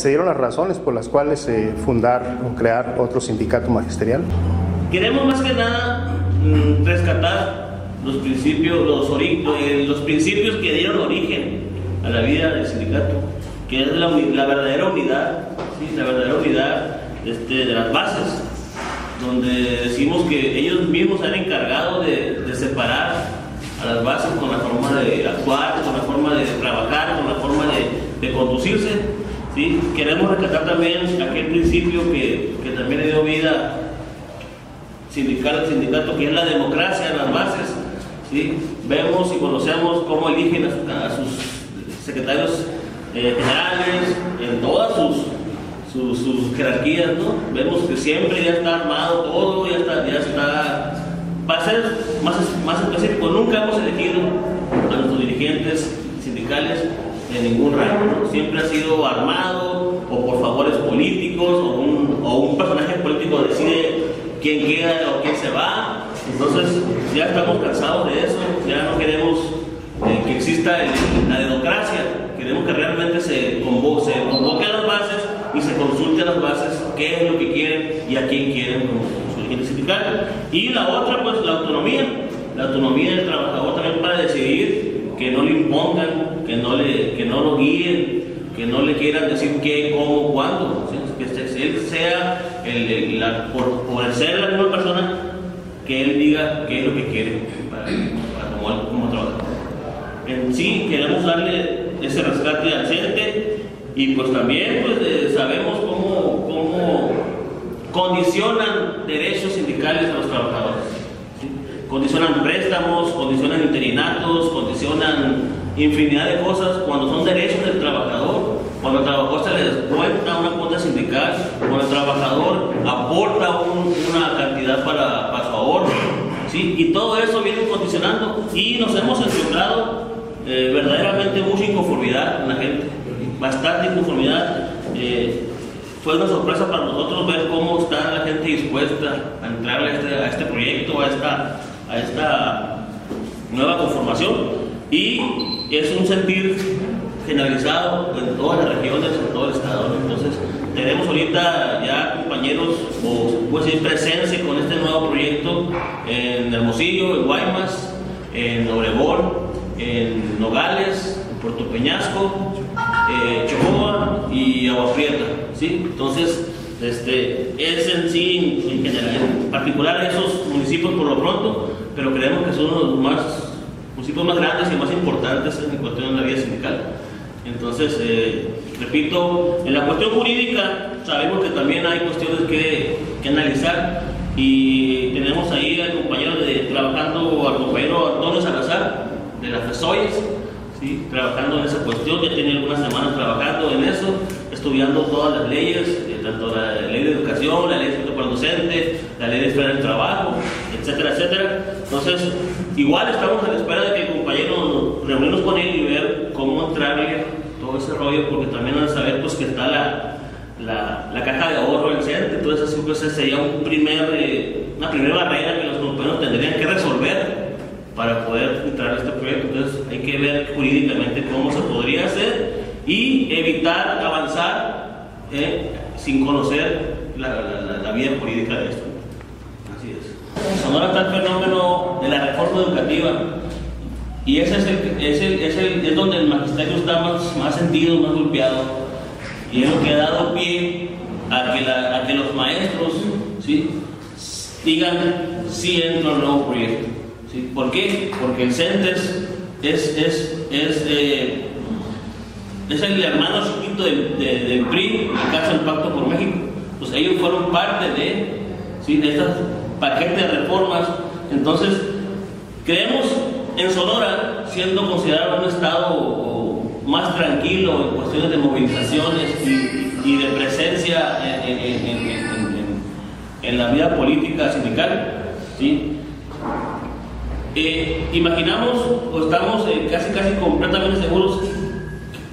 ¿Se dieron las razones por las cuales eh, fundar o crear otro sindicato magisterial? Queremos más que nada mm, rescatar los principios, los, eh, los principios que dieron origen a la vida del sindicato, que es la, la verdadera unidad, ¿sí? la verdadera unidad este, de las bases, donde decimos que ellos mismos se han encargado de, de separar a las bases con la forma de actuar, con la forma de trabajar, con la forma de, de conducirse ¿sí? Queremos rescatar también aquel principio que, que también le dio vida sindical al sindicato, que es la democracia en las bases. ¿sí? Vemos y conocemos cómo eligen a, sus secretarios eh, generales en todas sus, sus, jerarquías, ¿no? Vemos que siempre ya está armado todo, ya está, ya está. Para ser más, más específico, nunca hemos elegido a nuestros dirigentes sindicales en ningún rango, siempre ha sido armado o por favores políticos o un, o un personaje político decide quién queda o quién se va. Entonces ya estamos cansados de eso, ya no queremos eh, que exista la democracia, queremos que realmente se convoque, se convoque a las bases y se consulte a las bases qué es lo que quieren y a quién quieren sindical. Y la otra, pues la autonomía, la autonomía del trabajador también para decidir que no le impongan que no, le, que no lo guíen, que no le quieran decir qué, cómo, cuándo, que él sea, el, por, por, ser la misma persona, que él diga qué es lo que quiere para, para como, trabajador. En sí, queremos darle ese rescate al gente y pues también pues, sabemos cómo, cómo condicionan derechos sindicales a los trabajadores. Condicionan préstamos, condicionan interinatos, condicionan infinidad de cosas cuando son derechos del trabajador, cuando el trabajador se le descuenta una cuota sindical, cuando el trabajador aporta una cantidad para, para su ahorro, ¿sí? y todo eso viene condicionando y nos hemos encontrado eh, verdaderamente mucha inconformidad en la gente, bastante inconformidad. Eh, fue una sorpresa para nosotros ver cómo está la gente dispuesta a entrar a este, a este proyecto, a esta, a esta nueva conformación. Y es un sentir generalizado en todas las regiones, en todo el estado. Entonces, tenemos ahorita ya compañeros, o pues presencia con este nuevo proyecto en Hermosillo, en Guaymas, en Obregón, en Nogales, en Puerto Peñasco, eh, Chocoa y Agua. ¿sí? Entonces, este, es en sí, en, general, en particular esos municipios por lo pronto, pero creemos que son los más municipios más grandes y más importantes en cuestión de la vida sindical. Entonces, eh, repito, en la cuestión jurídica sabemos que también hay cuestiones que, que analizar y tenemos ahí al compañero de, trabajando, al compañero Antonio Salazar de las FESOIS, ¿sí? trabajando en esa cuestión, ya tiene algunas semanas trabajando en eso, estudiando todas las leyes, eh, tanto la ley de educación, la ley de para docente, la ley de esfera del trabajo, etcétera, etcétera. Entonces, igual estamos a la espera de que el compañero reunirnos con él y ver cómo entrarle todo ese rollo, porque también han de saber pues, que está la, la, la caja de ahorro del CENTE, entonces así pues sería un primer, eh, una primera barrera que los compañeros tendrían que resolver para poder entrar a este proyecto. Entonces hay que ver jurídicamente cómo se podría hacer y evitar avanzar eh, sin conocer la, la, la, vida jurídica de esto. Así es. Sonora está el fenómeno de la reforma educativa y ese es, el, es, el, es, el, es donde el magisterio está más, más sentido, más golpeado y es lo que ha dado pie a que, la, a que los maestros ¿sí? digan sí entro al nuevo proyecto. ¿sí? ¿Por qué? Porque el CENTES es, es, es eh, es el hermano chiquito del, del, PRI, el caso del Pacto por México. Pues ellos fueron parte de, ¿sí? de estos paquetes de reformas. Entonces, creemos en Sonora, siendo considerado un estado más tranquilo en cuestiones de movilizaciones y, y de presencia en, en, en, en, la vida política sindical, ¿sí? Eh, imaginamos o estamos eh, casi casi completamente seguros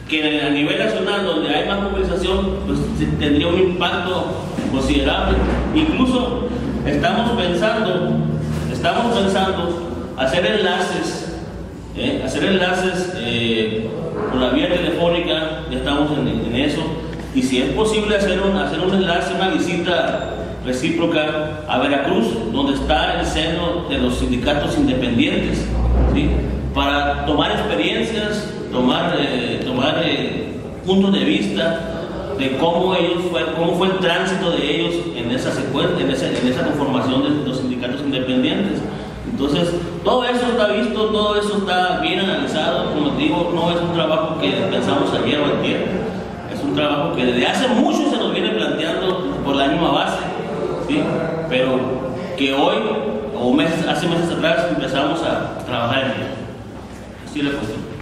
que a nivel nacional, donde hay más movilización, pues tendría un impacto considerable. Incluso estamos pensando, estamos pensando hacer enlaces, ¿eh? hacer enlaces eh, con la vía telefónica, ya estamos en, eso, y si es posible hacer un, hacer un enlace, una visita recíproca a Veracruz, donde está el seno de los sindicatos independientes, para tomar experiencias, tomar, eh, tomar eh, puntos de vista de cómo, ellos fue, cómo fue el tránsito de ellos en esa, en esa, en esa conformación de los sindicatos independientes. Entonces, todo eso está visto, todo eso está bien analizado. Como te digo, no es un trabajo que pensamos ayer o ayer, es un trabajo que desde hace mucho se nos viene planteando por la misma base, ¿sí? pero que hoy, o meses, hace meses atrás, empezamos a trabajar en ello. Así la cuestión.